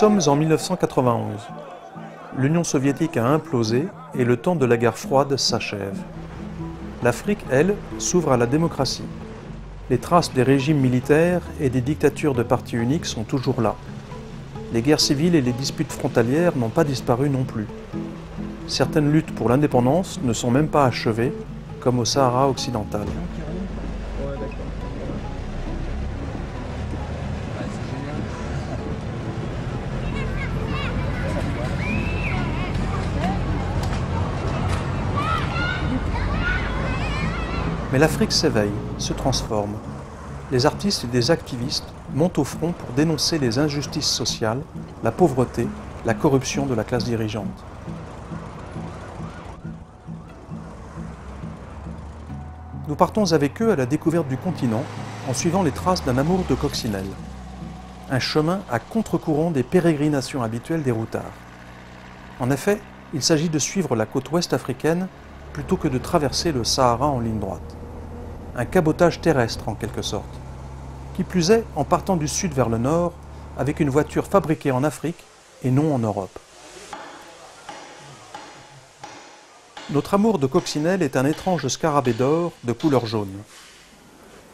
Nous sommes en 1991. L'Union soviétique a implosé et le temps de la guerre froide s'achève. L'Afrique, elle, s'ouvre à la démocratie. Les traces des régimes militaires et des dictatures de partis uniques sont toujours là. Les guerres civiles et les disputes frontalières n'ont pas disparu non plus. Certaines luttes pour l'indépendance ne sont même pas achevées, comme au Sahara occidental. Mais l'Afrique s'éveille, se transforme. Les artistes et des activistes montent au front pour dénoncer les injustices sociales, la pauvreté, la corruption de la classe dirigeante. Nous partons avec eux à la découverte du continent en suivant les traces d'un amour de coccinelle. Un chemin à contre-courant des pérégrinations habituelles des routards. En effet, il s'agit de suivre la côte ouest africaine plutôt que de traverser le Sahara en ligne droite. Un cabotage terrestre en quelque sorte. Qui plus est, en partant du sud vers le nord, avec une voiture fabriquée en Afrique et non en Europe. Notre amour de coccinelle est un étrange scarabée d'or de couleur jaune.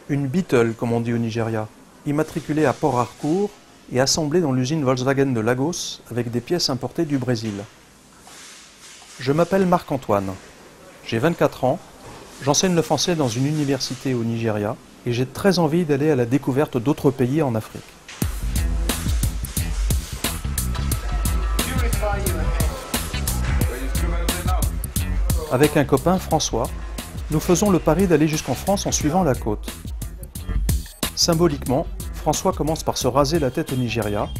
Une Beetle, comme on dit au Nigeria, immatriculée à Port Harcourt et assemblée dans l'usine Volkswagen de Lagos avec des pièces importées du Brésil. Je m'appelle Marc-Antoine. J'ai 24 ans, j'enseigne le français dans une université au Nigeria et j'ai très envie d'aller à la découverte d'autres pays en Afrique. Avec un copain, François, nous faisons le pari d'aller jusqu'en France en suivant la côte. Symboliquement, François commence par se raser la tête au Nigeria.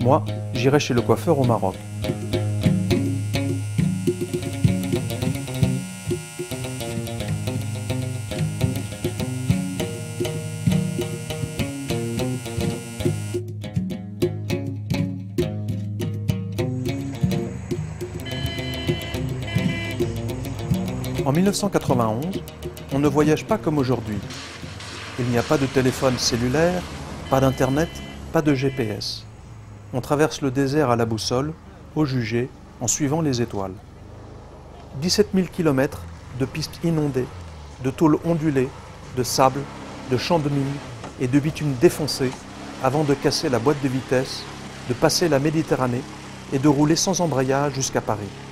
Moi, j'irai chez le coiffeur au Maroc. En 1991, on ne voyage pas comme aujourd'hui. Il n'y a pas de téléphone cellulaire, pas d'internet, pas de GPS. On traverse le désert à la boussole, au jugé, en suivant les étoiles. 17 000 km de pistes inondées, de tôles ondulées, de sable, de champs de mines et de bitume défoncé avant de casser la boîte de vitesse, de passer la Méditerranée et de rouler sans embrayage jusqu'à Paris. «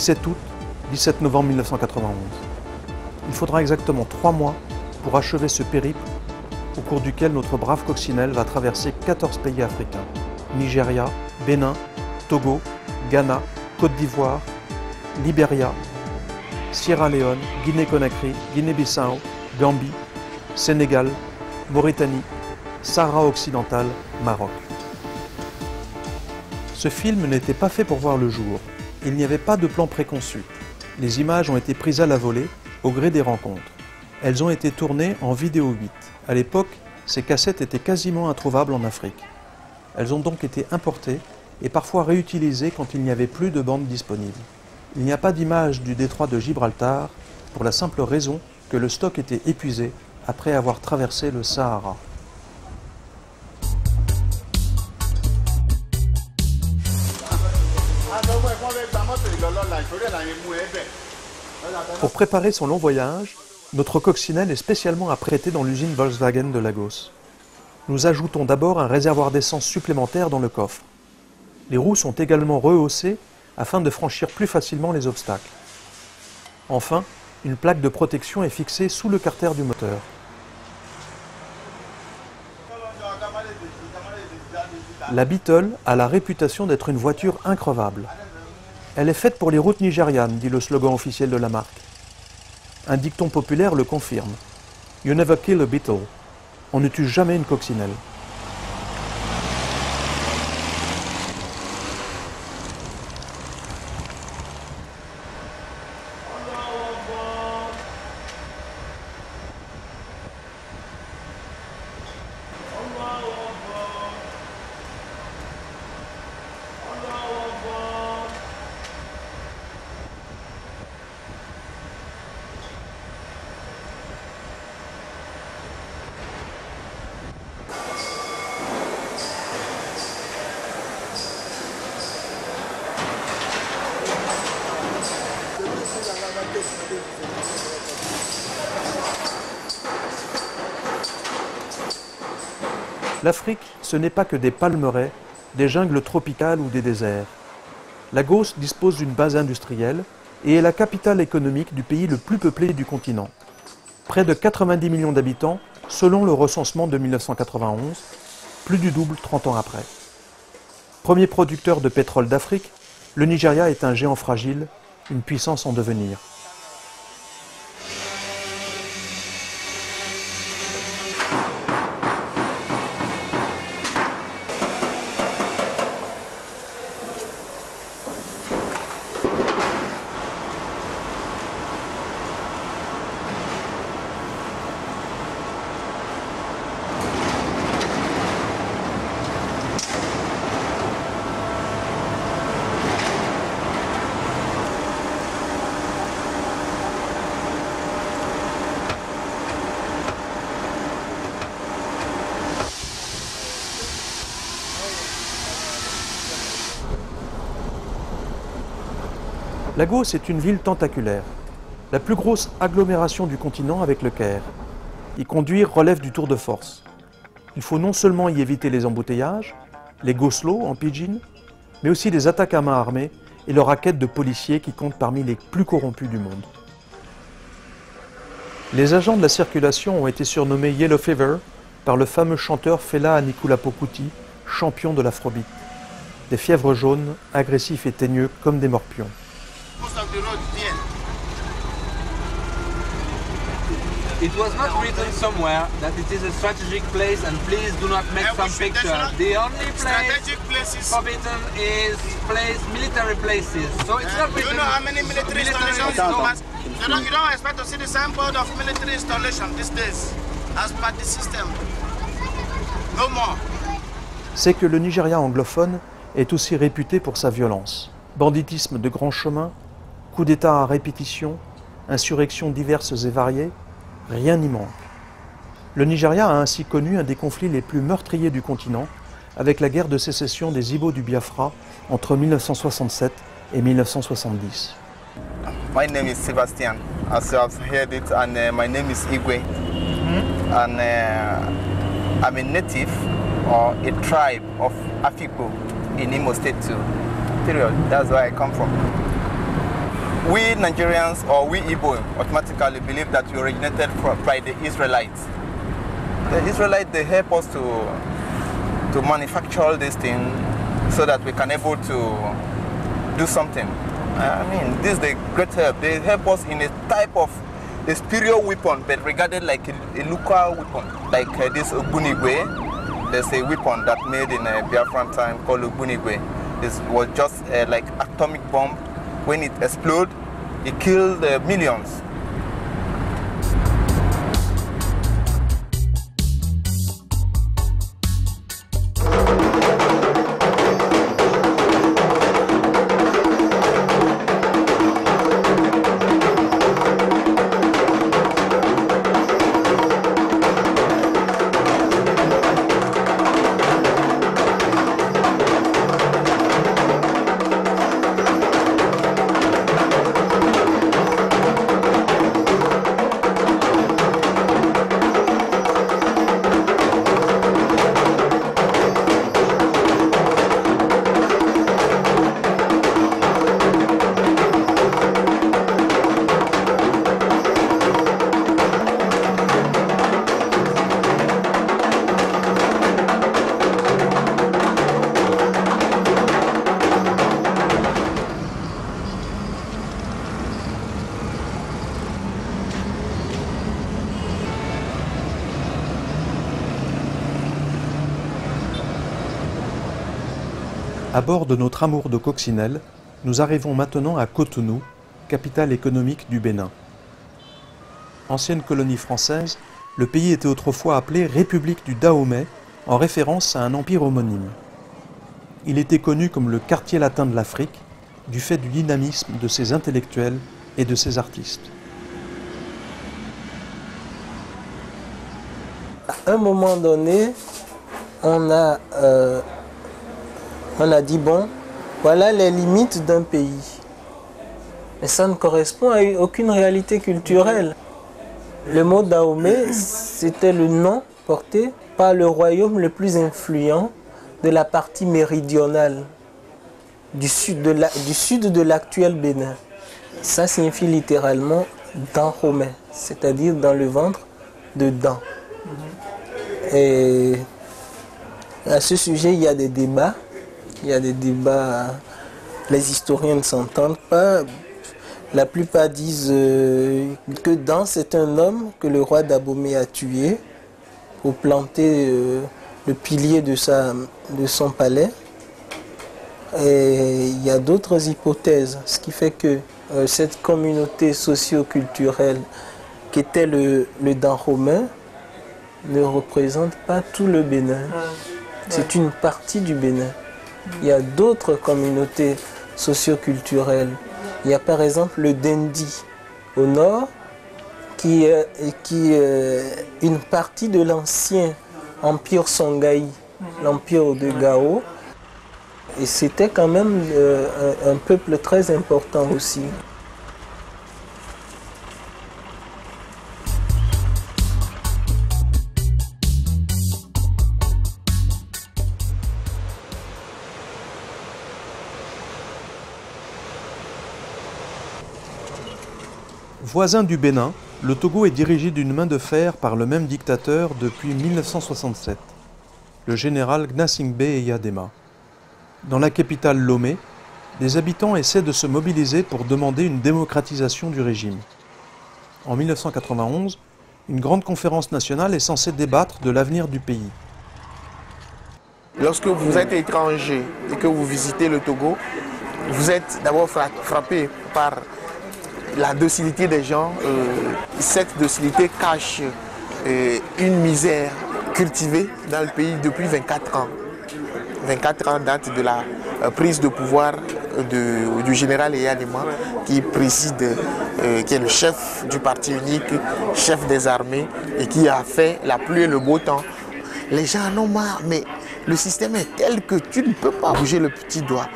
17 août, 17 novembre 1991. Il faudra exactement trois mois pour achever ce périple au cours duquel notre brave coccinelle va traverser 14 pays africains. Nigeria, Bénin, Togo, Ghana, Côte d'Ivoire, Libéria, Sierra Leone, Guinée-Conakry, Guinée-Bissau, Gambie, Sénégal, Mauritanie, Sahara occidental, Maroc. Ce film n'était pas fait pour voir le jour. Il n'y avait pas de plan préconçu. Les images ont été prises à la volée, au gré des rencontres. Elles ont été tournées en vidéo 8. À l'époque, ces cassettes étaient quasiment introuvables en Afrique. Elles ont donc été importées et parfois réutilisées quand il n'y avait plus de bandes disponibles. Il n'y a pas d'image du détroit de Gibraltar pour la simple raison que le stock était épuisé après avoir traversé le Sahara. Pour préparer son long voyage, notre coccinelle est spécialement apprêtée dans l'usine Volkswagen de Lagos. Nous ajoutons d'abord un réservoir d'essence supplémentaire dans le coffre. Les roues sont également rehaussées afin de franchir plus facilement les obstacles. Enfin, une plaque de protection est fixée sous le carter du moteur. La Beetle a la réputation d'être une voiture increvable. Elle est faite pour les routes nigérianes, dit le slogan officiel de la marque. Un dicton populaire le confirme. You never kill a beetle. On ne tue jamais une coccinelle. L'Afrique, ce n'est pas que des palmeraies, des jungles tropicales ou des déserts. Lagos dispose d'une base industrielle et est la capitale économique du pays le plus peuplé du continent. Près de 90 millions d'habitants, selon le recensement de 1991, plus du double 30 ans après. Premier producteur de pétrole d'Afrique, le Nigeria est un géant fragile, une puissance en devenir. Lagos est une ville tentaculaire, la plus grosse agglomération du continent avec le Caire. Y conduire relève du tour de force. Il faut non seulement y éviter les embouteillages, les goslots en pidgin, mais aussi des attaques à main armée et le racket de policiers qui comptent parmi les plus corrompus du monde. Les agents de la circulation ont été surnommés Yellow Fever par le fameux chanteur Fela Anikulapo-Kuti, champion de l'afrobeat. Des fièvres jaunes, agressifs et teigneux comme des morpions. Most of the road there. It was not written somewhere that it is a strategic place and please do not make Yeah, some picture. The only place Strategic places. forbidden is place military places. So it's Uh, not do you written. know how many military installations you don't, you don't expect to see the signboard of military installation these days as per the system. No more. c'est que le Nigeria anglophone est aussi réputé pour sa violence. Banditisme de grands chemins, d'État à répétition, insurrections diverses et variées, rien n'y manque. Le Nigeria a ainsi connu un des conflits les plus meurtriers du continent, avec la guerre de sécession des Ibo du Biafra entre 1967 et 1970. My name is Sebastian, as you have heard it, and uh, my name is Igwe. And uh, I'm a native or a tribe of Afiko in Imo State too. Period. That's where I come from. We Nigerians or we Igbo automatically believe that we originated from, by the Israelites. The Israelites they help us to to manufacture all these things so that we can able to do something. I mean, this is the great help. They help us in a type of a spiritual weapon, but regarded like a, a local weapon, like uh, this Ogunigwe. There's a weapon that made in uh, Biafran time called Ogunigwe. This was just uh, like atomic bomb. When it exploded, it killed uh, millions. Bord de notre amour de coccinelle, nous arrivons maintenant à Cotonou, capitale économique du Bénin. Ancienne colonie française, le pays était autrefois appelé République du Dahomey, en référence à un empire homonyme. Il était connu comme le quartier latin de l'Afrique, du fait du dynamisme de ses intellectuels et de ses artistes. À un moment donné, on a, euh, on a dit, bon, voilà les limites d'un pays. Mais ça ne correspond à aucune réalité culturelle. Le mot Dahomey, c'était le nom porté par le royaume le plus influent de la partie méridionale du sud de l'actuel Bénin. Ça signifie littéralement Dahomey, c'est-à-dire dans le ventre de dents. Et à ce sujet, il y a des débats. Il y a des débats. Les historiens ne s'entendent pas. La plupart disent euh, que Dan, c'est un homme que le roi d'Abomey a tué pour planter euh, le pilier de, sa, de son palais. Et il y a d'autres hypothèses, ce qui fait que euh, cette communauté socio-culturelle qui était le, le Dan romain ne représente pas tout le Bénin. C'est une partie du Bénin. Il y a d'autres communautés socio-culturelles. Il y a par exemple le Dendi au nord, qui est qui, est une partie de l'ancien empire Songhai, l'empire de Gao. Et c'était quand même euh, un, un peuple très important aussi. Voisin du Bénin, le Togo est dirigé d'une main de fer par le même dictateur depuis 1967, le général Gnassingbé Eyadema. Dans la capitale Lomé, les habitants essaient de se mobiliser pour demander une démocratisation du régime. En 1991, une grande conférence nationale est censée débattre de l'avenir du pays. Lorsque vous êtes étranger et que vous visitez le Togo, vous êtes d'abord fra- frappé par la docilité des gens. Euh, cette docilité cache euh, une misère cultivée dans le pays depuis 24 ans. 24 ans date de la euh, prise de pouvoir du général Eyadema qui préside, qui est le chef du parti unique, chef des armées et qui a fait la pluie et le beau temps. Les gens en ont marre, mais le système est tel que tu ne peux pas bouger le petit doigt.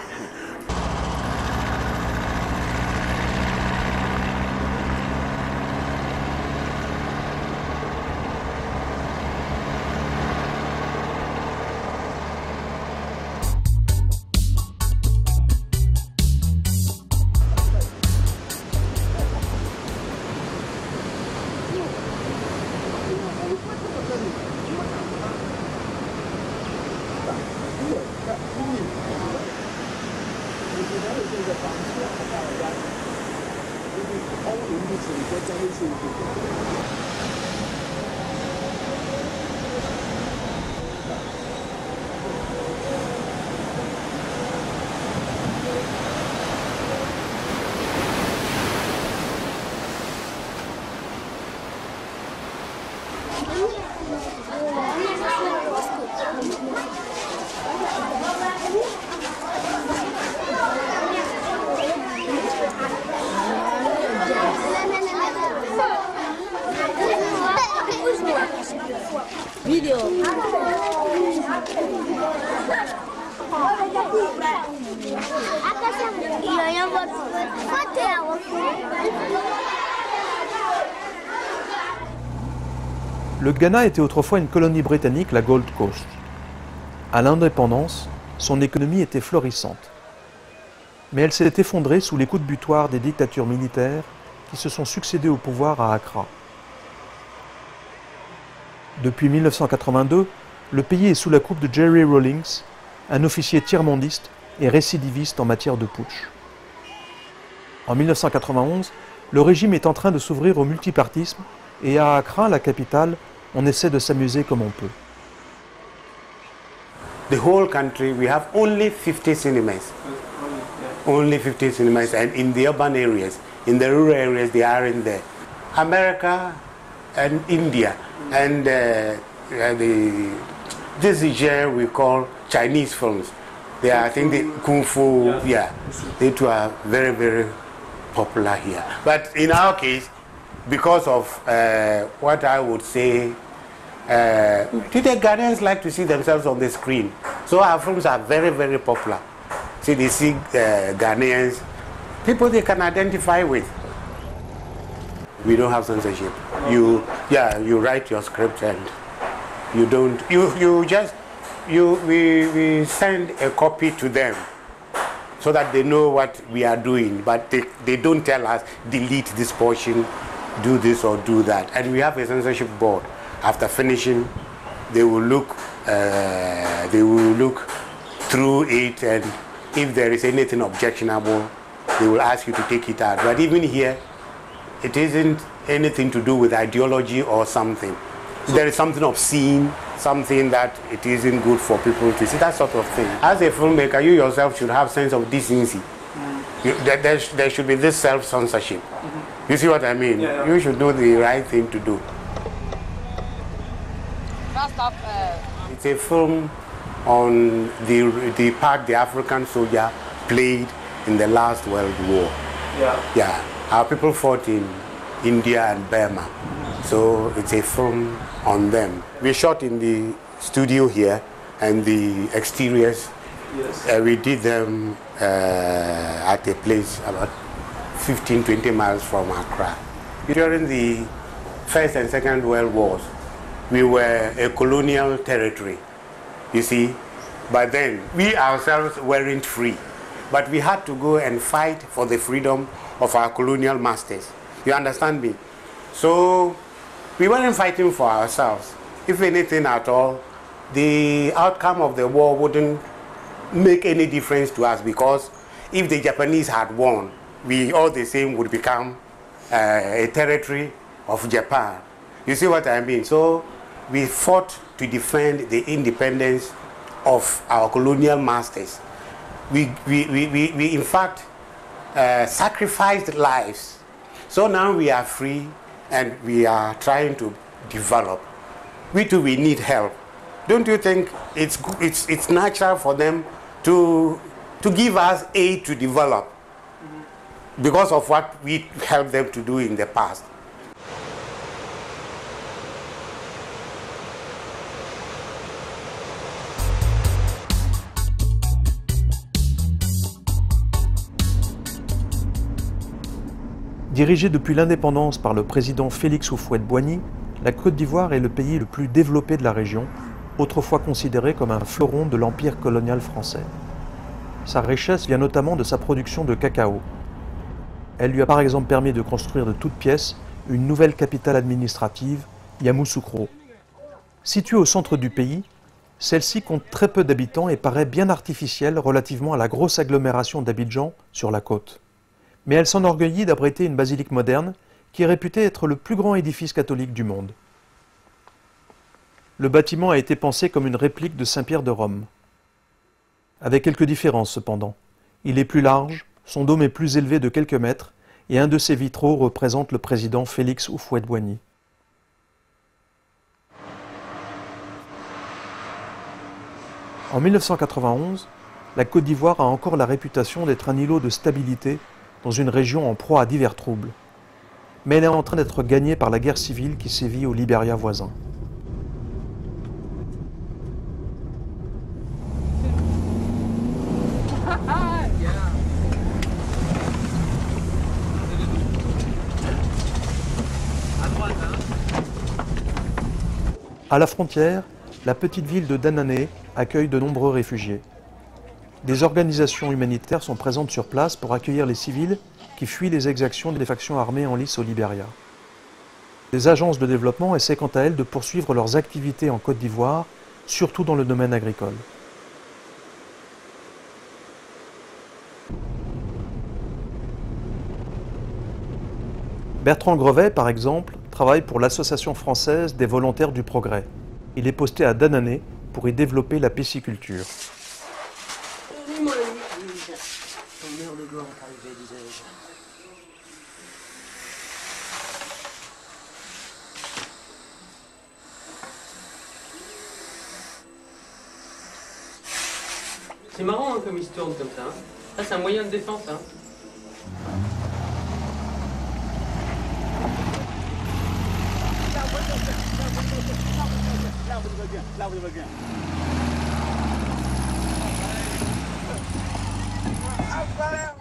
Video. Я не вот хотела. Le Ghana était autrefois une colonie britannique, la Gold Coast. À l'indépendance, son économie était florissante. Mais elle s'est effondrée sous les coups de butoir des dictatures militaires qui se sont succédées au pouvoir à Accra. Depuis 1982, le pays est sous la coupe de Jerry Rawlings, un officier tiers-mondiste et récidiviste en matière de putsch. En 1991, le régime est en train de s'ouvrir au multipartisme et à Accra, la capitale, on essaie de s'amuser comme on peut. the whole country, we have only 50 cinemas. Only 50 cinemas, and in the urban areas, in the rural areas, they are in there. America and India, and uh, uh, the this is here we call Chinese films. They are, I think, the kung fu. Yeah, they two are very, very popular here. But in our case, because of uh, what I would say uh, the Ghanaians like to see themselves on the screen. So our films are very, very popular. See, they see uh, Ghanaians people they can identify with. We don't have censorship. You, yeah, you write your script and you don't, you, you just, you, we, we send a copy to them so that they know what we are doing, but they, they don't tell us, delete this portion, do this or do that. And we have a censorship board. After finishing, they will look, uh, they will look through it and if there is anything objectionable, they will ask you to take it out. But even here, it isn't anything to do with ideology or something. there is something obscene, something that it isn't good for people to see, that sort of thing. As a filmmaker, you yourself should have sense of decency. You, there, there, sh- there should be this self-censorship. You see what I mean? Yeah, yeah. You should do the right thing to do. It's a film on the, the part the African soldier played in the last World War. Yeah. Yeah, our people fought in India and Burma. So it's a film on them. We shot in the studio here and the exteriors. Yes. Uh, we did them uh, at a place about 15, 20 miles from Accra. During the First and Second World Wars, we were a colonial territory, you see. By then we ourselves weren't free. But we had to go and fight for the freedom of our colonial masters. You understand me? So we weren't fighting for ourselves. If anything at all, the outcome of the war wouldn't make any difference to us because if the Japanese had won, we all the same would become uh, a territory of Japan. You see what I mean? So we fought to defend the independence of our colonial masters. We, we, we, we, we in fact, uh, sacrificed lives. So now we are free and we are trying to develop. We too, we need help. Don't you think it's, it's, it's natural for them to, to give us aid to develop because of what we helped them to do in the past? Dirigée depuis l'indépendance par le président Félix Houphouët-Boigny, la Côte d'Ivoire est le pays le plus développé de la région, autrefois considéré comme un fleuron de l'empire colonial français. Sa richesse vient notamment de sa production de cacao. Elle lui a par exemple permis de construire de toutes pièces une nouvelle capitale administrative, Yamoussoukro. Située au centre du pays, celle-ci compte très peu d'habitants et paraît bien artificielle relativement à la grosse agglomération d'Abidjan sur la côte mais elle s'enorgueillit d'abriter une basilique moderne qui est réputée être le plus grand édifice catholique du monde. Le bâtiment a été pensé comme une réplique de Saint-Pierre de Rome. Avec quelques différences cependant. Il est plus large, son dôme est plus élevé de quelques mètres, et un de ses vitraux représente le président Félix Houphouët-Boigny. En 1991, la Côte d'Ivoire a encore la réputation d'être un îlot de stabilité dans une région en proie à divers troubles. Mais elle est en train d'être gagnée par la guerre civile qui sévit au Libéria voisin. À la frontière, la petite ville de Danané accueille de nombreux réfugiés. Des organisations humanitaires sont présentes sur place pour accueillir les civils qui fuient les exactions des factions armées en lice au Libéria. Les agences de développement essaient quant à elles de poursuivre leurs activités en Côte d'Ivoire, surtout dans le domaine agricole. Bertrand Grevet, par exemple, travaille pour l'Association française des volontaires du progrès. Il est posté à Danané pour y développer la pisciculture. C'est marrant hein, comme il se tourne comme ça. hein. Ça, c'est un moyen de défense. Hein.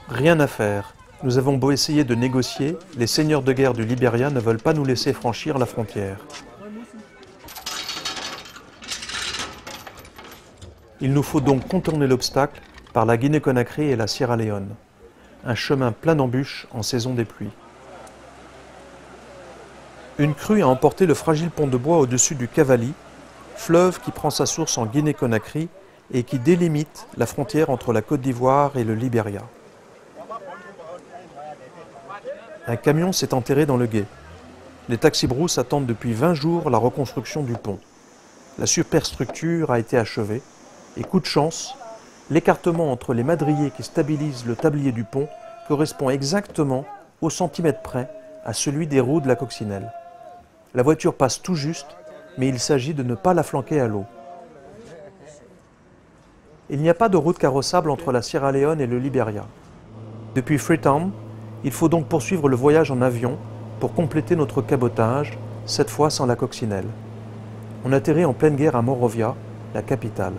Rien à faire. Nous avons beau essayer de négocier, les seigneurs de guerre du Libéria ne veulent pas nous laisser franchir la frontière. Il nous faut donc contourner l'obstacle par la Guinée-Conakry et la Sierra Leone. Un chemin plein d'embûches en saison des pluies. Une crue a emporté le fragile pont de bois au-dessus du Cavali, fleuve qui prend sa source en Guinée-Conakry et qui délimite la frontière entre la Côte d'Ivoire et le Libéria. Un camion s'est enterré dans le gué. Les taxibrousses attendent depuis 20 jours la reconstruction du pont. La superstructure a été achevée et coup de chance, l'écartement entre les madriers qui stabilisent le tablier du pont correspond exactement au centimètre près à celui des roues de la coccinelle. La voiture passe tout juste, mais il s'agit de ne pas la flanquer à l'eau. Il n'y a pas de route carrossable entre la Sierra Leone et le Liberia. Depuis Freetown, il faut donc poursuivre le voyage en avion pour compléter notre cabotage, cette fois sans la coccinelle. On atterrit en pleine guerre à Monrovia, la capitale.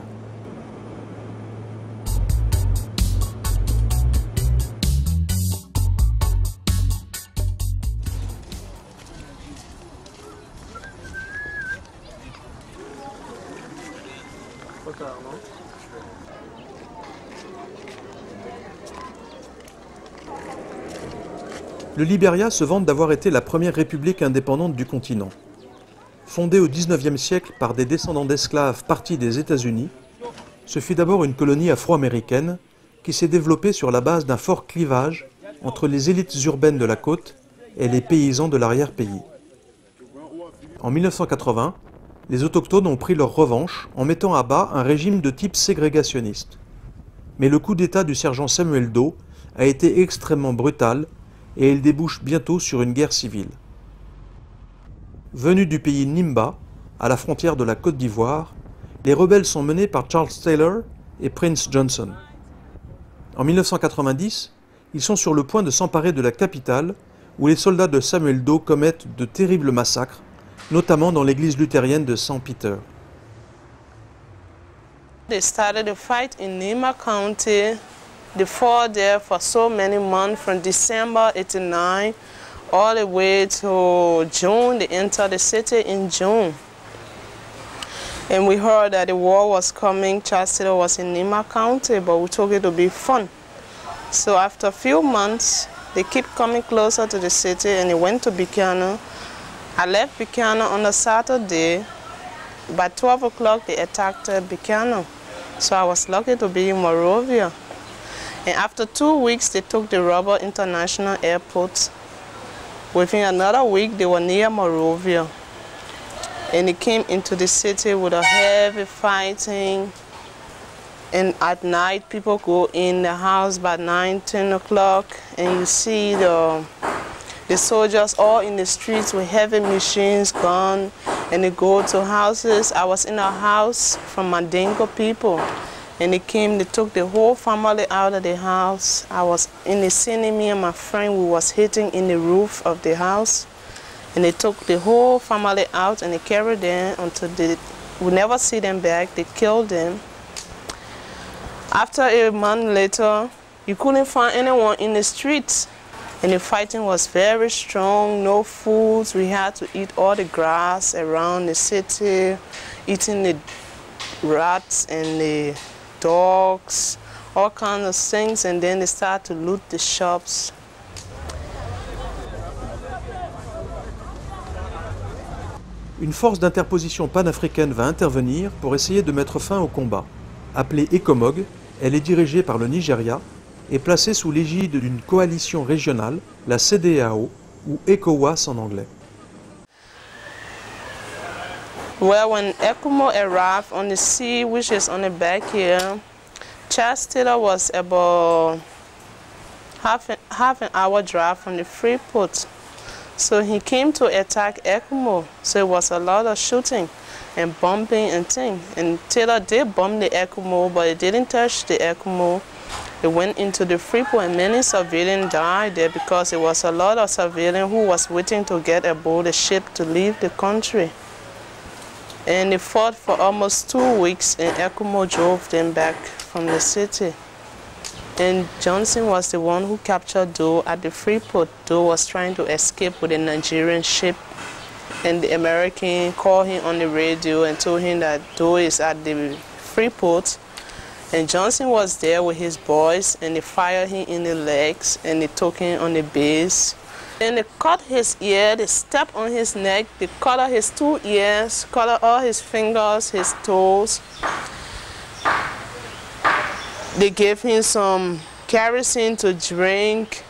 Le Liberia se vante d'avoir été la première république indépendante du continent. Fondée au XIXe siècle par des descendants d'esclaves partis des États-Unis, ce fut d'abord une colonie afro-américaine qui s'est développée sur la base d'un fort clivage entre les élites urbaines de la côte et les paysans de l'arrière-pays. En 1980, les autochtones ont pris leur revanche en mettant à bas un régime de type ségrégationniste. Mais le coup d'État du sergent Samuel Doe a été extrêmement brutal et il débouche bientôt sur une guerre civile. Venus du pays Nimba, à la frontière de la Côte d'Ivoire, les rebelles sont menés par Charles Taylor et Prince Johnson. En 1990, ils sont sur le point de s'emparer de la capitale, où les soldats de Samuel Doe commettent de terribles massacres, notamment dans l'église luthérienne de St. Peter. They started a fight in Nima County They fought there for so many months from December 89 all the way to June. They entered the city in June. And we heard that the war was coming. Chastity was in Nima County, but we took it to be fun. So after a few months, they keep coming closer to the city and they went to Buchanan. I left Buchanan on a Saturday. By 12 o'clock, they attacked Buchanan. So I was lucky to be in Morovia. And after two weeks, they took the Rubber International Airport. Within another week, they were near Morovia. And they came into the city with a heavy fighting. And at night, people go in the house by 9, 10 o'clock, and you see the, the soldiers all in the streets with heavy machines, gun, and they go to houses. I was in a house from Mandingo people. And they came, they took the whole family out of the house. I was in the scene, me and my friend, we was hitting in the roof of the house. And they took the whole family out and they carried them until they, we never see them back. They killed them. After a month later, you couldn't find anyone in the streets. And the fighting was very strong, no food. We had to eat all the grass around the city, eating the rats and the dogs, all kinds of things, and then they start to loot the shops. Une force d'interposition panafricaine va intervenir pour essayer de mettre fin au combat. Appelée ECOMOG, elle est dirigée par le Nigeria et placée sous l'égide d'une coalition régionale, la CDAO, ou ECOWAS en anglais. Well, when Ekumo arrived on the sea, which is on the back here, Charles Taylor was about half an, half an hour drive from the Freeport. So he came to attack Ekumo. So it was a lot of shooting and bombing and things. And Taylor did bomb the Ekumo, but it didn't touch the Ekumo. It went into the Freeport and many civilians died there because it was a lot of civilians who was waiting to get aboard the ship to leave the country. And they fought for almost two weeks and Ekumo drove them back from the city. And Johnson was the one who captured Doe at the Freeport. Doe was trying to escape with a Nigerian ship. And the American called him on the radio and told him that Doe is at the Freeport. And Johnson was there with his boys and they fired him in the legs and they took him on the base. And they cut his ear, they step on his neck, they cut out his two ears, cut out all his fingers, his toes. They gave him some kerosene to drink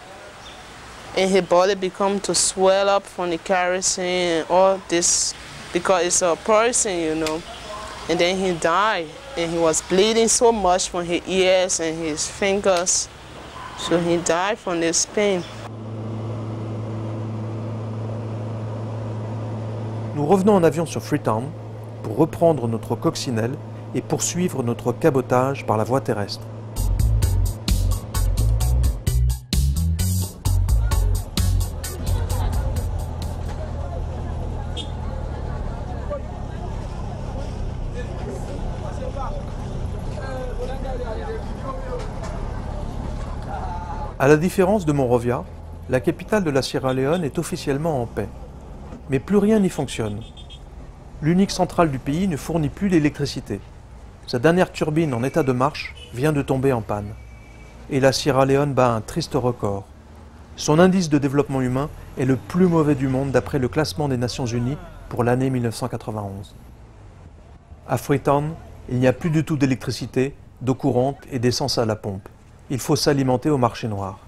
and his body become to swell up from the kerosene and all this because it's a poison, you know. And then he died and he was bleeding so much from his ears and his fingers. So he died from this pain. Nous revenons en avion sur Freetown pour reprendre notre coccinelle et poursuivre notre cabotage par la voie terrestre. À la différence de Monrovia, la capitale de la Sierra Leone est officiellement en paix. Mais plus rien n'y fonctionne. L'unique centrale du pays ne fournit plus l'électricité. Sa dernière turbine en état de marche vient de tomber en panne. Et la Sierra Leone bat un triste record. Son indice de développement humain est le plus mauvais du monde d'après le classement des Nations Unies pour l'année 1991. À Freetown, il n'y a plus du tout d'électricité, d'eau courante et d'essence à la pompe. Il faut s'alimenter au marché noir.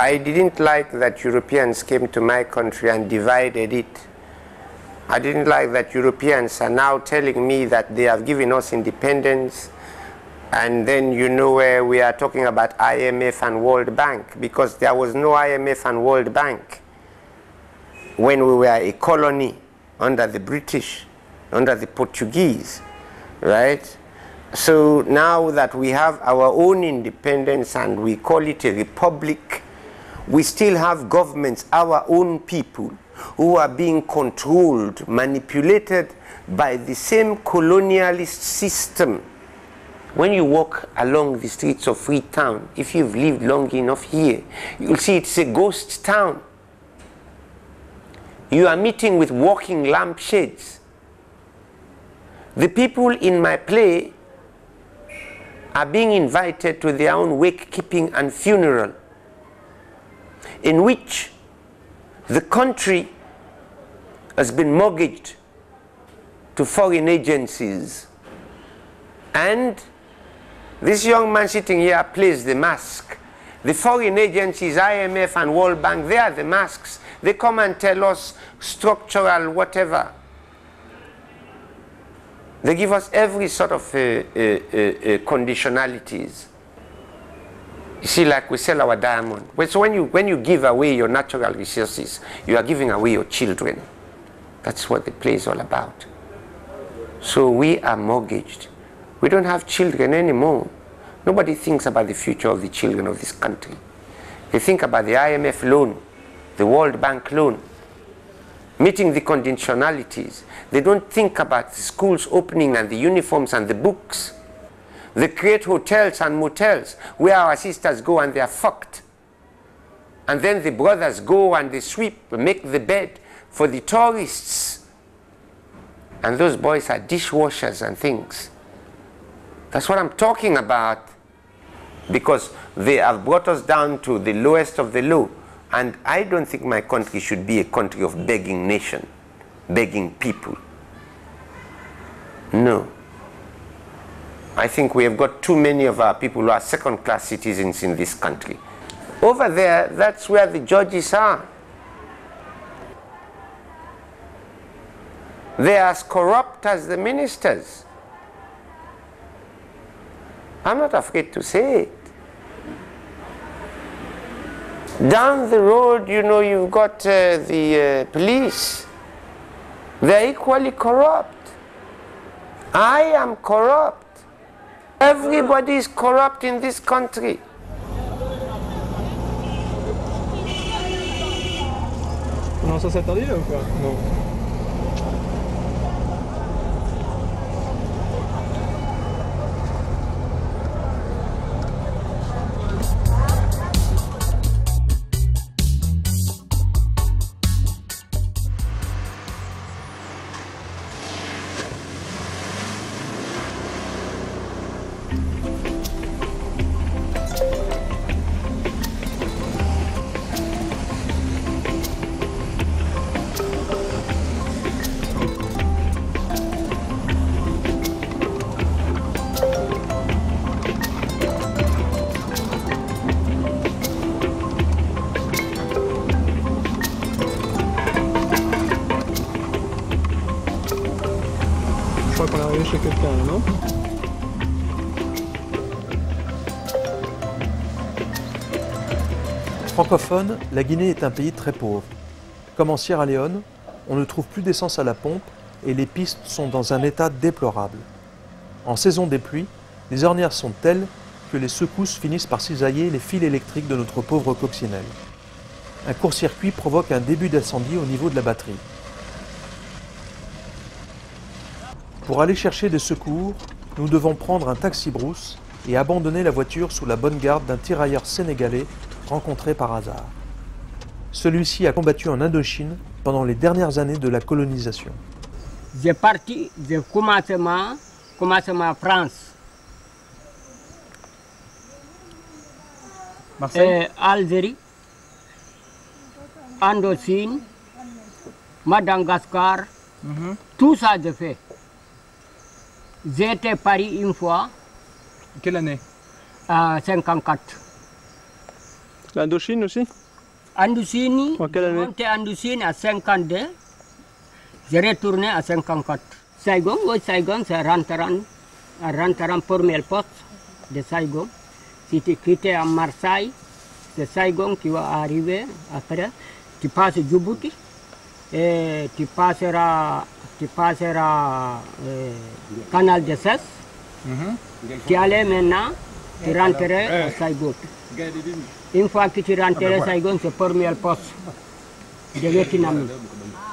I didn't like that Europeans came to my country and divided it. I didn't like that Europeans are now telling me that they have given us independence and then you know where we are talking about IMF and World Bank because there was no IMF and World Bank when we were a colony under the British, under the Portuguese, right? So now that we have our own independence and we call it a republic, we still have governments, our own people, who are being controlled, manipulated by the same colonialist system. When you walk along the streets of Freetown, if you've lived long enough here, you'll see it's a ghost town. You are meeting with walking lampshades. The people in my play are being invited to their own wake keeping and funeral in which the country has been mortgaged to foreign agencies. And this young man sitting here plays the mask. The foreign agencies, IMF and World Bank, they are the masks. They come and tell us structural whatever. They give us every sort of uh, uh, uh, conditionalities. You see, like we sell our diamond. So when you, when you give away your natural resources, you are giving away your children. That's what the play is all about. So we are mortgaged. We don't have children anymore. Nobody thinks about the future of the children of this country. They think about the IMF loan, the World Bank loan, meeting the conditionalities. They don't think about the schools opening and the uniforms and the books. They create hotels and motels where our sisters go and they are fucked. And then the brothers go and they sweep, make the bed for the tourists. And those boys are dishwashers and things. That's what I'm talking about because they have brought us down to the lowest of the low. And I don't think my country should be a country of begging nation, begging people. No. I think we have got too many of our people who are second class citizens in this country. Over there, that's where the judges are. They are as corrupt as the ministers. I'm not afraid to say it. Down the road, you know, you've got uh, the uh, police. They're equally corrupt. I am corrupt. Everybody is corrupt in this country. ou quoi Non. Francophone, la Guinée est un pays très pauvre. Comme en Sierra Leone, on ne trouve plus d'essence à la pompe et les pistes sont dans un état déplorable. En saison des pluies, les ornières sont telles que les secousses finissent par cisailler les fils électriques de notre pauvre coccinelle. Un court-circuit provoque un début d'incendie au niveau de la batterie. Pour aller chercher des secours, nous devons prendre un taxi-brousse et abandonner la voiture sous la bonne garde d'un tirailleur sénégalais rencontré par hasard. Celui-ci a combattu en Indochine pendant les dernières années de la colonisation. J'ai parti de commencement, commencement France. Marseille Et Algérie, Indochine, Madagascar, Mhm. tout ça j'ai fait. J'ai été à Paris une fois, Quelle année? à 54. L'Indochine aussi Indochine, En quelle année monté Indochine à 52, j'ai retourné à 54. Saigon, oui, Saigon, c'est rentrant, en rentrant premier poste de Saigon. Si tu quittes à Marseille, c'est Saigon qui va arriver après. Tu passes Djibouti et tu passeras, tu passeras euh, Canal de Suez. Tu allais maintenant, tu rentrerais à Saigon. Une fois que tu rentrerais à Saigon, c'est premier poste de Vietnam.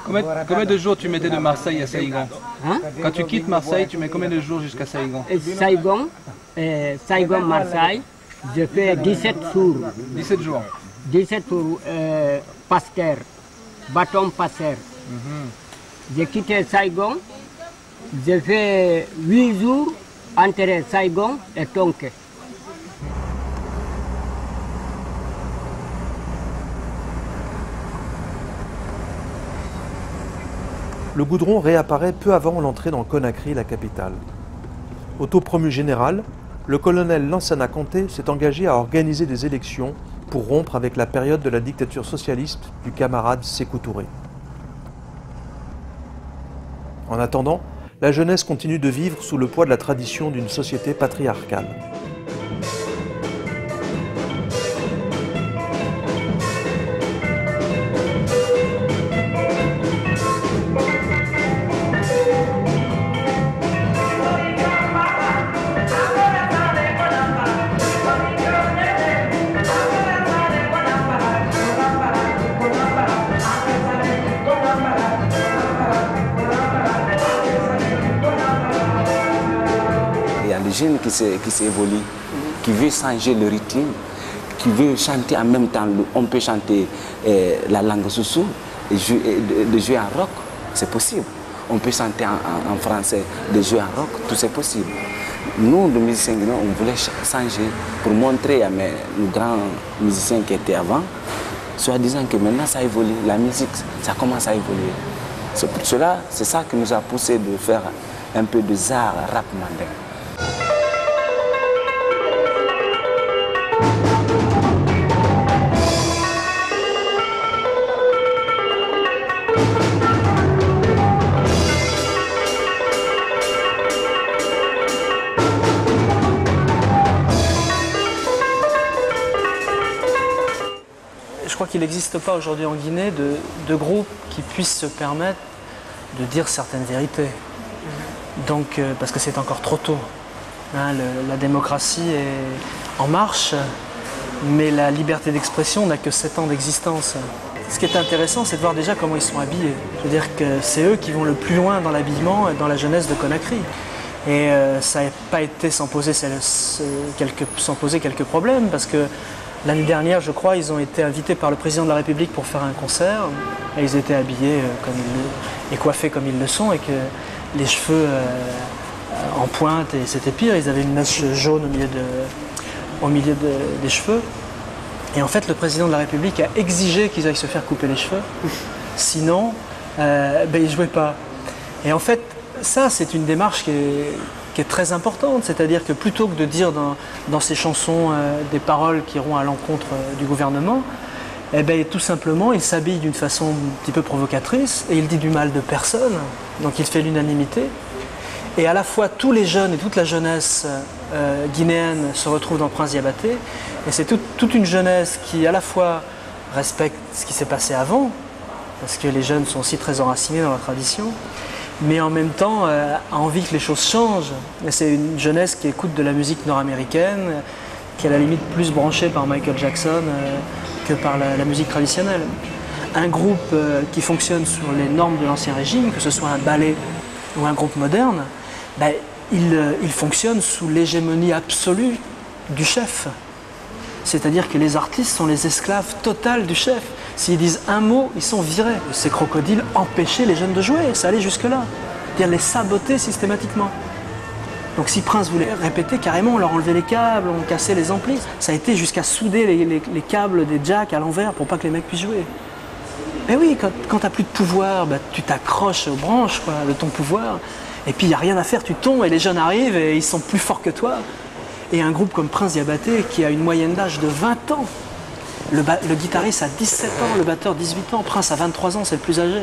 combien, combien de jours tu mettais de Marseille à Saigon Hein Quand tu quittes Marseille, tu mets combien de jours jusqu'à Saigon Et Saigon, euh, Saigon, Marseille, je fais 17 jours. 17 jours. 17 jours, euh, pasteur, bâton pasteur. J'ai quitté Saigon, j'ai fait 8 jours entre Saigon et Tonke. Le goudron réapparaît peu avant l'entrée dans Conakry, la capitale. Autopromu général, le colonel Lansana Conté s'est engagé à organiser des élections pour rompre avec la période de la dictature socialiste du camarade Sékou Touré. En attendant, la jeunesse continue de vivre sous le poids de la tradition d'une société patriarcale. Jeunes qui se- qui veulent changer le rythme, qui veulent chanter en même temps. On peut chanter euh, la langue soussou et jouer, de, jouer en rock, c'est possible. On peut chanter en, français, de jouer en rock, tout c'est possible. Nous, les musiciens on voulait ch- changer pour montrer à mes, nos grands musiciens qui étaient avant, soit disant que maintenant ça évolue, la musique, ça commence à évoluer. C'est pour cela, c'est ça qui nous a poussé de faire un peu de zar rap mandin. Qu'il n'existe pas aujourd'hui en Guinée de, de groupes qui puissent se permettre de dire certaines vérités. Donc, euh, parce que c'est encore trop tôt. Hein, la démocratie est en marche, mais la liberté d'expression n'a que 7 ans d'existence. ce qui est intéressant, c'est de voir déjà comment ils sont habillés. Je veux dire que c'est eux qui vont le plus loin dans l'habillement et dans la jeunesse de Conakry. Et euh, ça n'a pas été sans poser, quelques, sans poser quelques problèmes, parce que l'année dernière, je crois, ils ont été invités par le président de la République pour faire un concert, et ils étaient habillés euh, comme ils, et coiffés comme ils le sont, et que les cheveux euh, en pointe, et c'était pire, ils avaient une mèche jaune au milieu, de, au milieu des cheveux. Et en fait, le président de la République a exigé qu'ils aillent se faire couper les cheveux, sinon, ben, ils ne jouaient pas. Et en fait, ça, c'est une démarche qui est, très importante. C'est-à-dire que plutôt que de dire dans, ces chansons euh, des paroles qui iront à l'encontre euh, du gouvernement, eh bien, tout simplement, il s'habille d'une façon un petit peu provocatrice et il dit du mal de personne. Donc il fait l'unanimité. Et à la fois, tous les jeunes et toute la jeunesse euh, guinéenne se retrouvent dans Prince Yabaté. Et c'est toute une jeunesse qui, à la fois, respecte ce qui s'est passé avant, parce que les jeunes sont aussi très enracinés dans la tradition, mais en même temps euh, a envie que les choses changent. c'est une jeunesse qui écoute de la musique nord-américaine, qui est à la limite plus branchée par Michael Jackson euh, que par la, musique traditionnelle. Un groupe euh, qui fonctionne sur les normes de l'Ancien Régime, que ce soit un ballet ou un groupe moderne, ben, il, il fonctionne sous l'hégémonie absolue du chef. C'est-à-dire que les artistes sont les esclaves totales du chef. S'ils disent un mot, ils sont virés. Ces crocodiles empêchaient les jeunes de jouer, ça allait jusque-là. C'est-à-dire les saboter systématiquement. Donc si Prince voulait répéter, carrément, on leur enlevait les câbles, on cassait les amplis. Ça a été jusqu'à souder les, câbles des jacks à l'envers pour pas que les mecs puissent jouer. Mais oui, quand, quand tu n'as plus de pouvoir, bah, tu t'accroches aux branches de ton pouvoir. Et puis il n'y a rien à faire, tu tombes et les jeunes arrivent et ils sont plus forts que toi. Et un groupe comme Prince Yabaté, qui a une moyenne d'âge de 20 ans, le, guitariste a 17 ans, le batteur 18 ans, Prince a 23 ans, c'est le plus âgé.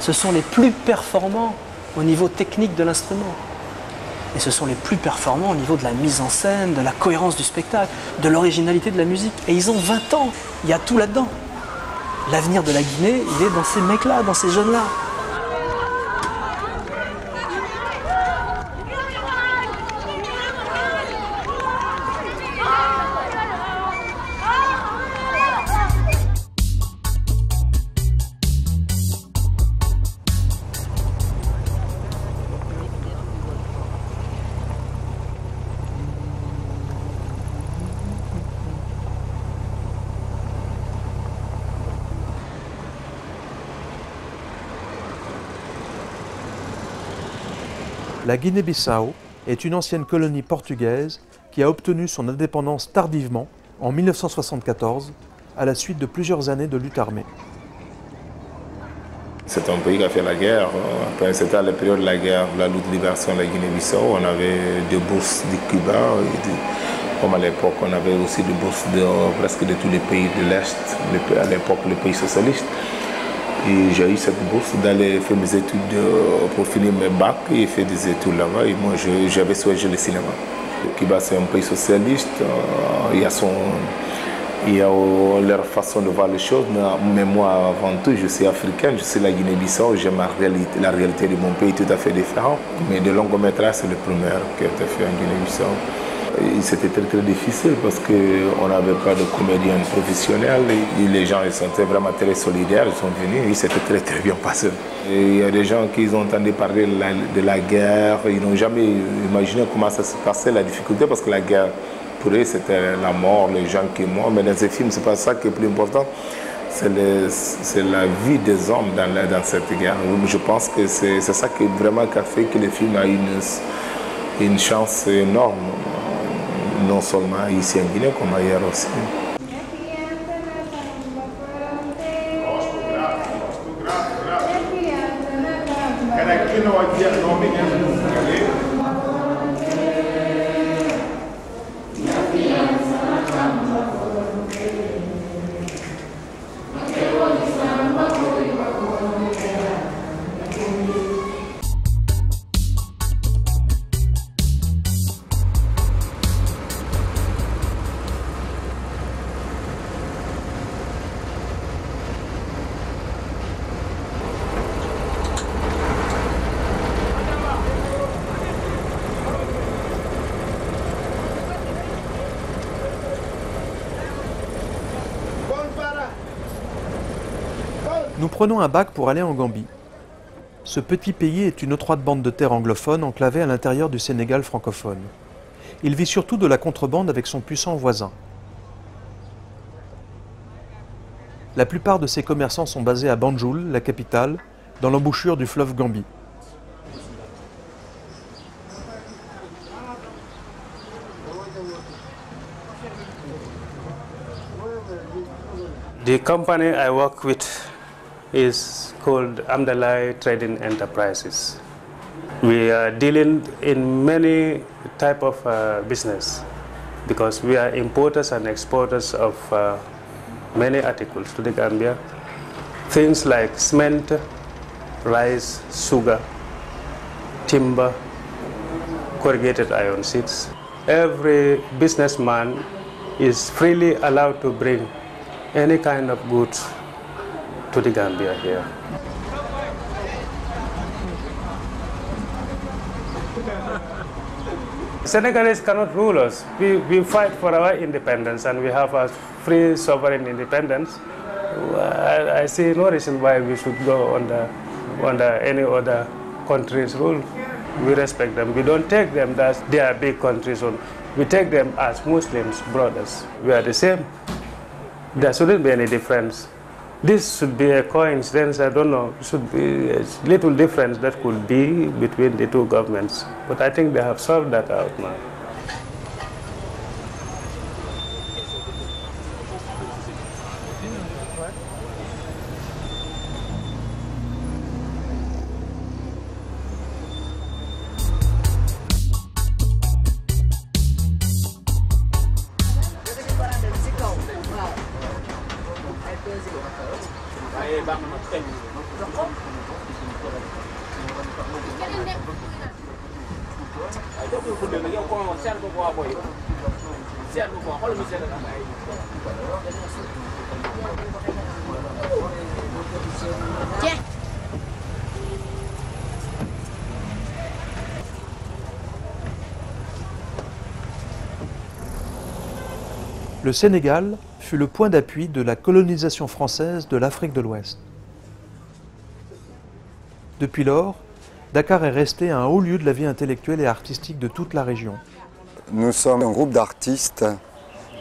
Ce sont les plus performants au niveau technique de l'instrument. Et ce sont les plus performants au niveau de la mise en scène, de la cohérence du spectacle, de l'originalité de la musique. Et ils ont 20 ans, il y a tout là-dedans. L'avenir de la Guinée, il est dans ces mecs-là, dans ces jeunes-là. La Guinée-Bissau est une ancienne colonie portugaise qui a obtenu son indépendance tardivement, en 1974, à la suite de plusieurs années de lutte armée. C'est un pays qui a fait la guerre. C'était à la période de la guerre, la lutte de libération de la Guinée-Bissau. On avait des bourses de Cuba. comme à l'époque, on avait aussi des bourses de presque de tous les pays de l'Est, à l'époque les pays socialistes. Et j'ai eu cette bourse d'aller faire mes études euh, pour finir mes bacs et faire des études là-bas. Et moi, j'avais choisi le cinéma. Cuba, c'est un pays socialiste. Euh, il y a son, il y a leur façon de voir les choses. Mais moi, avant tout, je suis africain, je suis la Guinée-Bissau, j'ai ma réalité, la réalité de mon pays tout à fait différente. Mais de longs métrages, c'est le premier qui a été fait en Guinée-Bissau. C'était très très difficile parce qu'on n'avait pas de comédiens professionnels. Et les gens ils étaient vraiment très solidaires, ils sont venus, et c'était très très bien passé. il y a des gens qui ont entendu parler de la, guerre, ils n'ont jamais imaginé comment ça se passait, la difficulté, parce que la guerre, pour eux, c'était la mort, les gens qui meurent. Mais dans ces films, c'est pas ça qui est plus important c'est la vie des hommes dans, cette guerre. Je pense que c'est ça qui vraiment qui a fait que le film a une chance énorme non seulement ici en Guinée, comme. Prenons un bac pour aller en Gambie. Ce petit pays est une étroite bande de terre anglophone enclavée à l'intérieur du Sénégal francophone. Il vit surtout de la contrebande avec son puissant voisin. La plupart de ces commerçants sont basés à Banjul, la capitale, dans l'embouchure du fleuve Gambie. Is called Amdalai Trading Enterprises. We are dealing in many type of uh, business because we are importers and exporters of uh, many articles to the Gambia. Things like cement, rice, sugar, timber, corrugated iron sheets. Every businessman is freely allowed to bring any kind of goods to the Gambia here. Senegalese cannot rule us. We, we fight for our independence and we have a free sovereign independence. I, I see no reason why we should go under, under any other country's rule. We respect them. We don't take them as they are big countries. We take them as Muslims, brothers. We are the same. There shouldn't be any difference. This should be a coincidence, I don't know, should be a little difference that could be between the two governments. But I think they have solved that out now. Sénégal fut le point d'appui de la colonisation française de l'Afrique de l'Ouest. Depuis lors, Dakar est resté un haut lieu de la vie intellectuelle et artistique de toute la région. Nous sommes un groupe d'artistes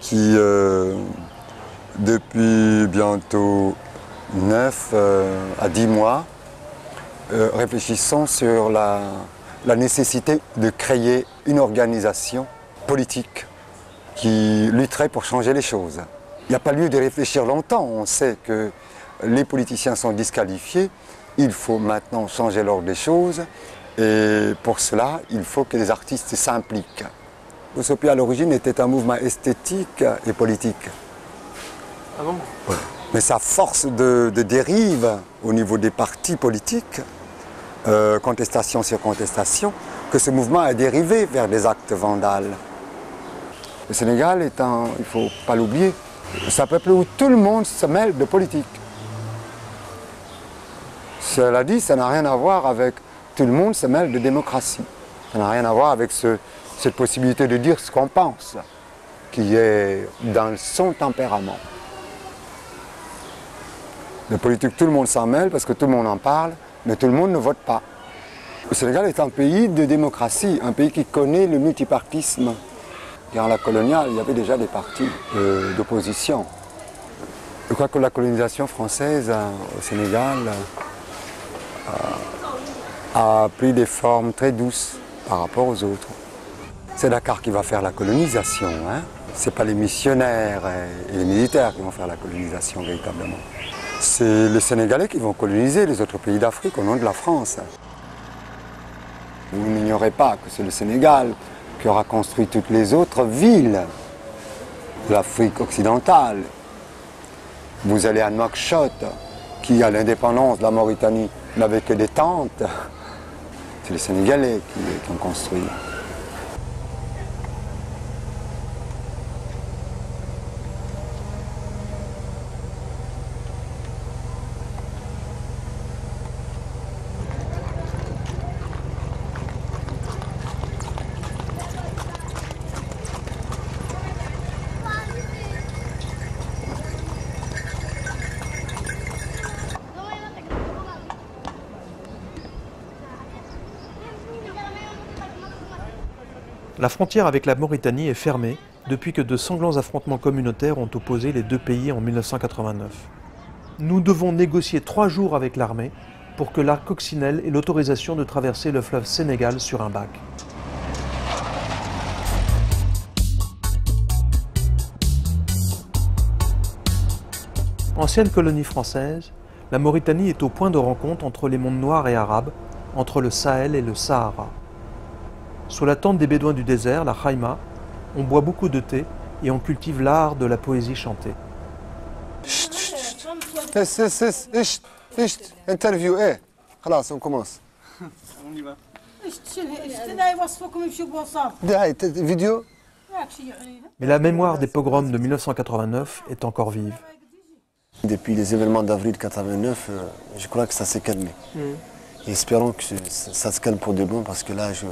qui, euh, depuis bientôt 9 euh, à 10 mois, euh, réfléchissons sur la nécessité de créer une organisation politique qui lutterait pour changer les choses. Il n'y a pas lieu de réfléchir longtemps. On sait que les politiciens sont disqualifiés. Il faut maintenant changer l'ordre des choses. Et pour cela, il faut que les artistes s'impliquent. Osopia à l'origine était un mouvement esthétique et politique. Ah bon? Mais sa force de, de, dérive au niveau des partis politiques, euh, contestation sur contestation, que ce mouvement a dérivé vers des actes vandales. Le Sénégal est un, il ne faut pas l'oublier, c'est un peuple où tout le monde se mêle de politique. Cela dit, ça n'a rien à voir avec tout le monde se mêle de démocratie. Ça n'a rien à voir avec ce, cette possibilité de dire ce qu'on pense, qui est dans son tempérament. La politique, tout le monde s'en mêle parce que tout le monde en parle, mais tout le monde ne vote pas. Le Sénégal est un pays de démocratie, un pays qui connaît le multipartisme. Dans la coloniale, il y avait déjà des partis euh, d'opposition. Je crois que la colonisation française euh, au Sénégal euh, a pris des formes très douces par rapport aux autres. C'est Dakar qui va faire la colonisation. Hein. Ce n'est pas les missionnaires et les militaires qui vont faire la colonisation véritablement. C'est les Sénégalais qui vont coloniser les autres pays d'Afrique au nom de la France. Vous n'ignorez pas que c'est le Sénégal qui aura construit toutes les autres villes de l'Afrique occidentale. Vous allez à Nouakchott, qui à l'indépendance de la Mauritanie n'avait que des tentes. C'est les Sénégalais qui, qui ont construit. La frontière avec la Mauritanie est fermée depuis que de sanglants affrontements communautaires ont opposé les deux pays en 1989. Nous devons négocier trois jours avec l'armée pour que la coccinelle ait l'autorisation de traverser le fleuve Sénégal sur un bac. Ancienne colonie française, la Mauritanie est au point de rencontre entre les mondes noirs et arabes, entre le Sahel et le Sahara. Sous la tente des Bédouins du désert, la Haïma, on boit beaucoup de thé et on cultive l'art de la poésie chantée. Interview, eh. On. Eh, ah, Mais la mémoire des pogroms de 1989 est encore vive. Depuis les événements d'avril 89, euh, je crois que ça s'est calmé. Mm. Espérons que ça se calme pour de bon parce que là, je,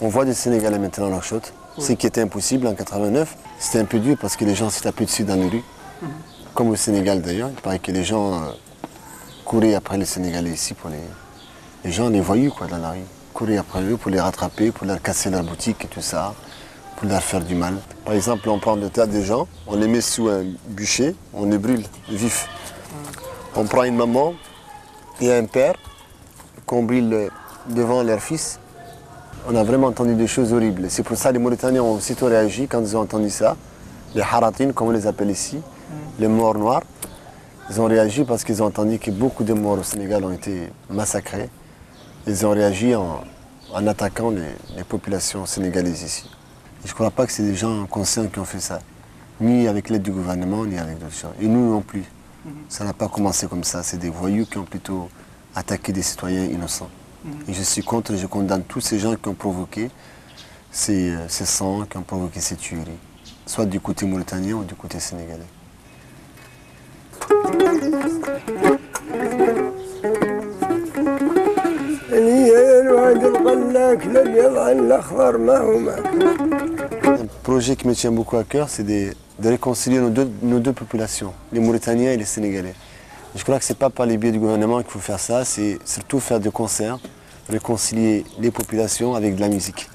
on voit des Sénégalais maintenant à leur shot. Ce qui était impossible en 89, c'était un peu dur parce que les gens se tapaient dessus dans les rues. Comme au Sénégal d'ailleurs. Il paraît que les gens euh, couraient après les Sénégalais ici pour les. Les gens, les quoi, dans la rue. Couraient après eux pour les rattraper, pour leur casser leur boutique et tout ça, pour leur faire du mal. Par exemple, on prend de tas de gens, on les met sous un bûcher, on les brûle vifs. On prend une maman et un père qu'on brûle euh, devant leur fils. On a vraiment entendu des choses horribles. C'est pour ça que les Mauritaniens ont aussitôt réagi quand ils ont entendu ça. Les haratines, comme on les appelle ici, les morts noirs. Ils ont réagi parce qu'ils ont entendu que beaucoup de morts au Sénégal ont été massacrés. Ils ont réagi en, en attaquant les, les populations sénégalaises ici. Et je ne crois pas que c'est des gens conscients qui ont fait ça. Ni avec l'aide du gouvernement, ni avec d'autres gens. Et nous non plus. Ça n'a pas commencé comme ça. C'est des voyous qui ont plutôt attaqué des citoyens innocents. Et je suis contre je condamne tous ces gens qui ont provoqué ces, euh, ces sangs, qui ont provoqué ces tueries, soit du côté mauritanien ou du côté sénégalais. Un projet qui me tient beaucoup à cœur, c'est de, de réconcilier nos deux, nos deux populations, les Mauritaniens et les Sénégalais. Je crois que ce n'est pas par les biais du gouvernement qu'il faut faire ça, c'est surtout faire des concerts, réconcilier les populations avec de la musique.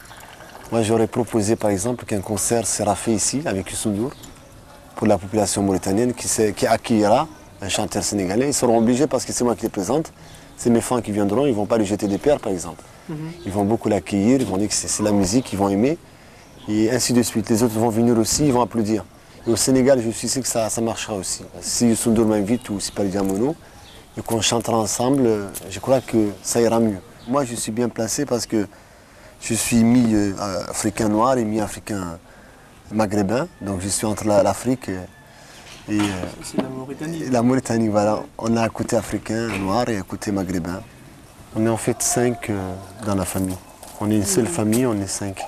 Moi, j'aurais proposé par exemple qu'un concert sera fait ici avec Youssouf pour la population mauritanienne qui, qui accueillera un chanteur sénégalais. Ils seront obligés parce que c'est moi qui les présente. C'est mes fans qui viendront, ils ne vont pas lui jeter des pierres par exemple. Ils vont beaucoup l'accueillir, ils vont dire que c'est c'est la musique, ils vont aimer. Et ainsi de suite. Les autres vont venir aussi, ils vont applaudir. Et au Sénégal, je suis sûr que ça, ça marchera aussi. Si Youssou N'Dour m'invite ou si Paris Diamono, et qu'on chantera ensemble, je crois que ça ira mieux. Moi, je suis bien placé parce que je suis mi-africain noir et mi-africain maghrébin. Donc je suis entre la- l'Afrique et, euh, la Mauritanie. et la Mauritanie. Voilà. On a un côté africain noir et un côté maghrébin. On est en fait cinq euh, dans la famille. On est une seule famille, on est cinq.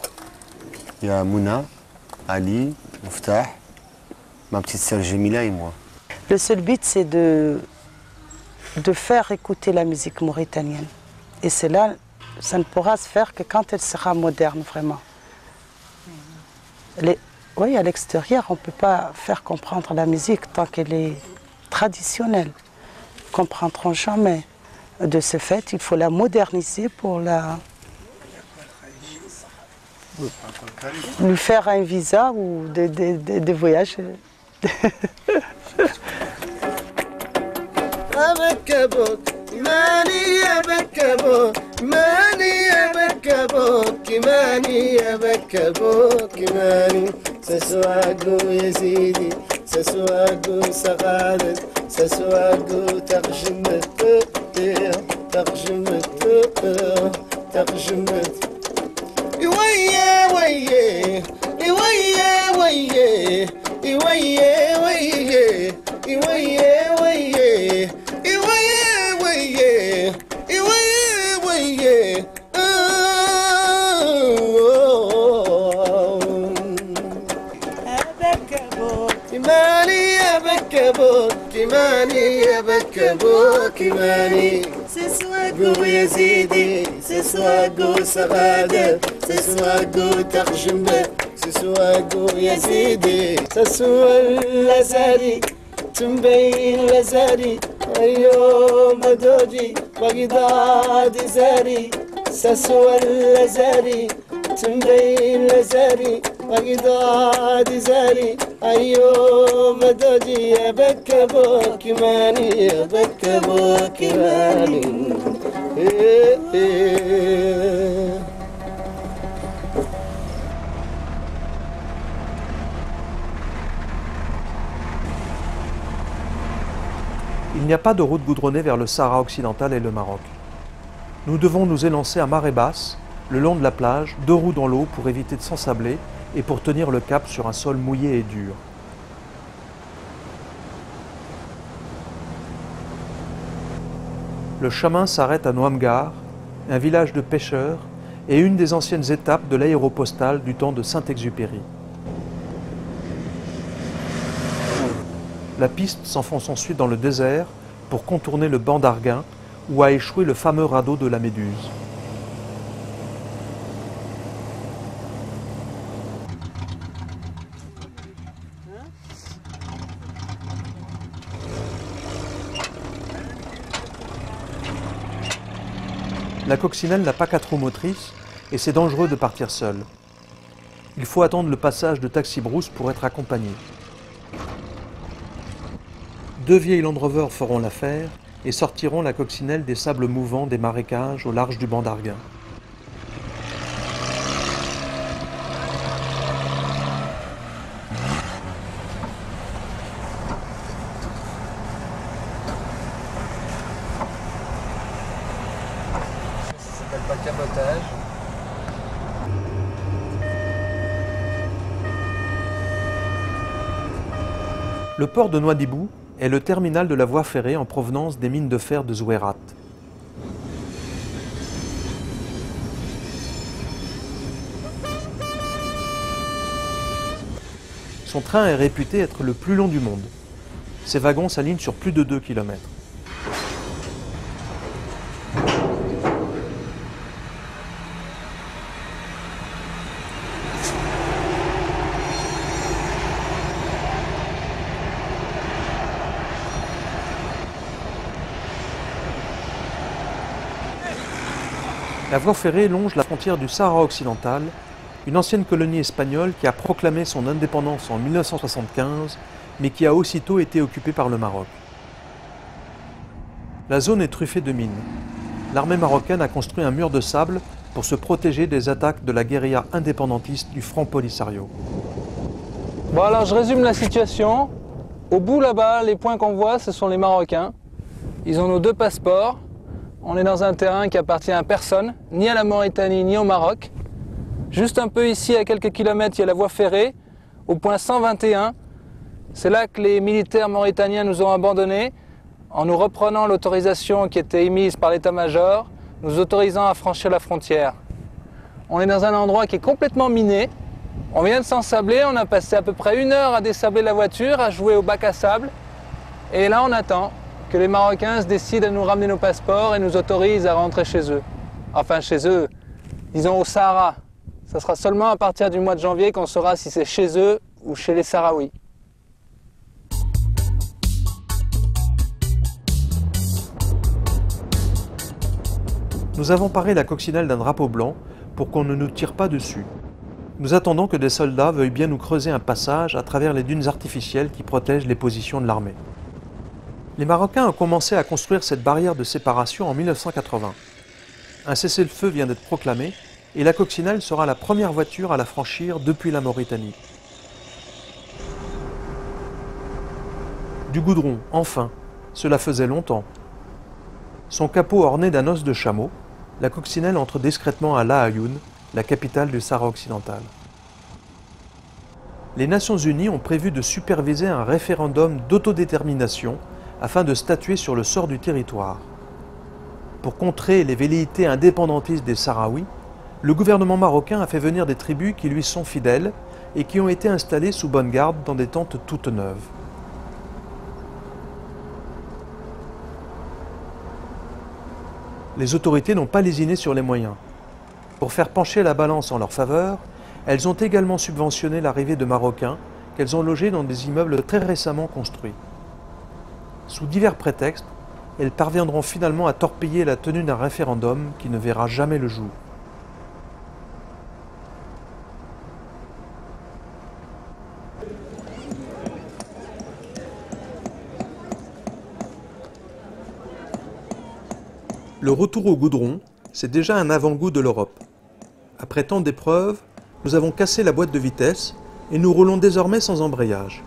Il y a Mouna, Ali, Mouftah, ma petite sœur Jemila et moi. Le seul but, c'est de, de faire écouter la musique mauritanienne. Et cela, ça ne pourra se faire que quand elle sera moderne, vraiment. Oui, à l'extérieur, on ne peut pas faire comprendre la musique tant qu'elle est traditionnelle. Ils ne comprendront jamais. De ce fait, il faut la moderniser pour la, lui faire un visa ou des- des voyages. ابكبوك ماني يا ابكبوك ماني يا ابكبوك ماني ابكبوك ماني. سسواقو يا سيدي سسواقو سقادت سسواقو تقشمت. تقشمت تقشمت. ويا ويا ويا ويا إيويه ويه إيويه ويه إيويه ويه إيويه ويه ماني يا بكبوك ماني يا بكبوك ماني تسواقو يا سيدي تسوى الأزاري تنبين لزاري اليوم بدودي بغداد زاري. سسوى لزاري تنبين لزاري بغداد زاري. ايوم بدودي يا بك بوك ماني يا بك بوك ماني. إيه إيه. N'y a pas de route goudronnée vers le Sahara occidental et le Maroc. Nous devons nous élancer à marée basse, le long de la plage, deux roues dans l'eau pour éviter de s'ensabler et pour tenir le cap sur un sol mouillé et dur. Le chemin s'arrête à Noamgar, un village de pêcheurs et une des anciennes étapes de l'aéropostale du temps de Saint-Exupéry. La piste s'enfonce ensuite dans le désert pour contourner le banc d'Arguin où a échoué le fameux radeau de la Méduse. La coccinelle n'a pas quatre roues motrices et c'est dangereux de partir seul. Il faut attendre le passage de Taxi Brousse pour être accompagné. Deux vieilles Land Rover feront l'affaire et sortiront la coccinelle des sables mouvants des marécages au large du banc d'Arguin. Le port de Nouadhibou est le terminal de la voie ferrée en provenance des mines de fer de Zouérat. Son train est réputé être le plus long du monde. Ses wagons s'alignent sur plus de 2 km. La voie ferrée longe la frontière du Sahara occidental, une ancienne colonie espagnole qui a proclamé son indépendance en 1975, mais qui a aussitôt été occupée par le Maroc. La zone est truffée de mines. L'armée marocaine a construit un mur de sable pour se protéger des attaques de la guérilla indépendantiste du Front Polisario. Bon je résume la situation. Au bout là-bas, les points qu'on voit, ce sont les Marocains. Ils ont nos deux passeports. On est dans un terrain qui appartient à personne, ni à la Mauritanie, ni au Maroc. Juste un peu ici, à quelques kilomètres, il y a la voie ferrée, au point 121. C'est là que les militaires mauritaniens nous ont abandonnés en nous reprenant l'autorisation qui était émise par l'état-major, nous autorisant à franchir la frontière. On est dans un endroit qui est complètement miné. On vient de s'ensabler, on a passé à peu près une heure à désabler la voiture, à jouer au bac à sable. Et là, on attend que les Marocains décident à nous ramener nos passeports et nous autorisent à rentrer chez eux. Enfin, chez eux, disons au Sahara. Ça sera seulement à partir du mois de janvier qu'on saura si c'est chez eux ou chez les Sahraouis. Nous avons paré la coccinelle d'un drapeau blanc pour qu'on ne nous tire pas dessus. Nous attendons que des soldats veuillent bien nous creuser un passage à travers les dunes artificielles qui protègent les positions de l'armée. Les Marocains ont commencé à construire cette barrière de séparation en 1980. Un cessez-le-feu vient d'être proclamé et la coccinelle sera la première voiture à la franchir depuis la Mauritanie. Du goudron, enfin, cela faisait longtemps. Son capot orné d'un os de chameau, la coccinelle entre discrètement à La Ayoun, la capitale du Sahara occidental. Les Nations Unies ont prévu de superviser un référendum d'autodétermination afin de statuer sur le sort du territoire. Pour contrer les velléités indépendantistes des Sahraouis, le gouvernement marocain a fait venir des tribus qui lui sont fidèles et qui ont été installées sous bonne garde dans des tentes toutes neuves. Les autorités n'ont pas lésiné sur les moyens. Pour faire pencher la balance en leur faveur, elles ont également subventionné l'arrivée de Marocains qu'elles ont logés dans des immeubles très récemment construits. Sous divers prétextes, elles parviendront finalement à torpiller la tenue d'un référendum qui ne verra jamais le jour. Le retour au goudron, c'est déjà un avant-goût de l'Europe. Après tant d'épreuves, nous avons cassé la boîte de vitesse et nous roulons désormais sans embrayage.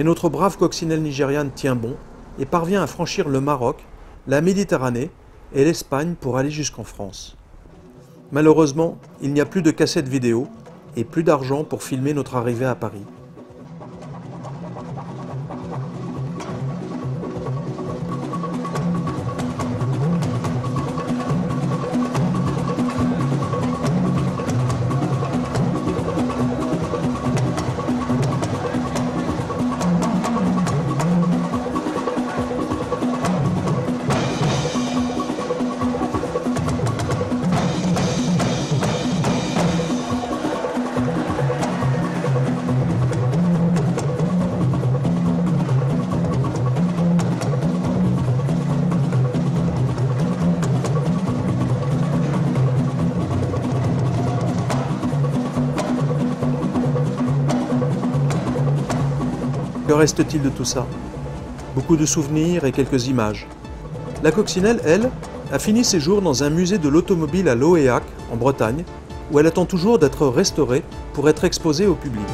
Mais notre brave coccinelle nigériane tient bon et parvient à franchir le Maroc, la Méditerranée et l'Espagne pour aller jusqu'en France. Malheureusement, il n'y a plus de cassettes vidéo et plus d'argent pour filmer notre arrivée à Paris. Reste-t-il de tout ça? Beaucoup de souvenirs et quelques images. La coccinelle, elle, a fini ses jours dans un musée de l'automobile à Loéac, en Bretagne, où elle attend toujours d'être restaurée pour être exposée au public.